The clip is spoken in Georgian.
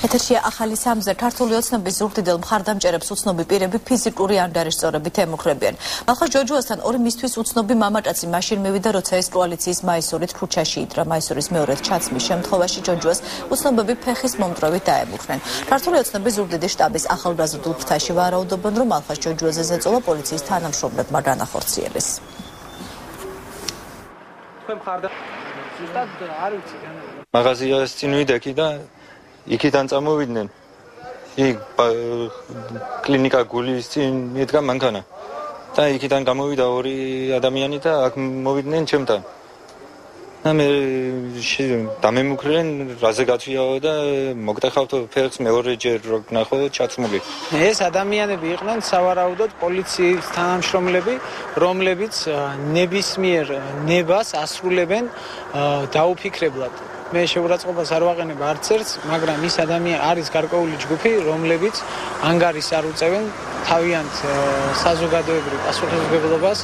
ეთერშია ახალი სამზე ქართული ოცნების ზურგდიდელ მხარდამჭერებს უცნობი პირები ფიზიკური ანდარიშწორებით ემუქრებიან. ახლა ჯოჯოასთან ორი მისთვის უცნობი მამაკაცი მაშინ მივიდა, როცა ეს კოალიციის მაისურით ქუჩაში იდრა. მაისურის მეორედ ჩაცმის შემთხვევაში ჯოჯოას უცნობები ფეხის მომწროვით დაემუქრნენ. ქართული ოცნების ზურგდიდი შტაბის ახალგაზრდულ ფრთაში ვარაუდობენ, რომ ალხას ჯოჯოაზე ზეწოლა პოლიციის თანამშრომლებმა განახორციელეს. თქვენ მხარდა ზუსტად არ ვიცი მაღაზიას წინ ვიდექი და იქიდან წამოვიდნენ. იქ კლინიკა გულის წინ მიდგა მანქანა. და იქიდან გამოვიდა ორი ადამიანი და აქ მოვიდნენ ჩემთან. და მე დამემუქრენ რაზე გათვიაო და მოგტეხავთ ფეხს მეორეჯერ რო გნახო ჩაცმული. ეს ადამიანები იყვნენ სავარაუდოდ პოლიციის თანამშრომლები, რომლებიც ნებისმიერ ნებას ასრულებენ დაუფიქრებლად. მე შეურაცხყოფას არ ვაყენებ არც ერთს, მაგრამ ის ადამიანი არის გარკვეული ჯგუფი, რომლებიც ანგარის არ უწევენ თავიანთ საზოგადოებრივ პასუხისმგებლობას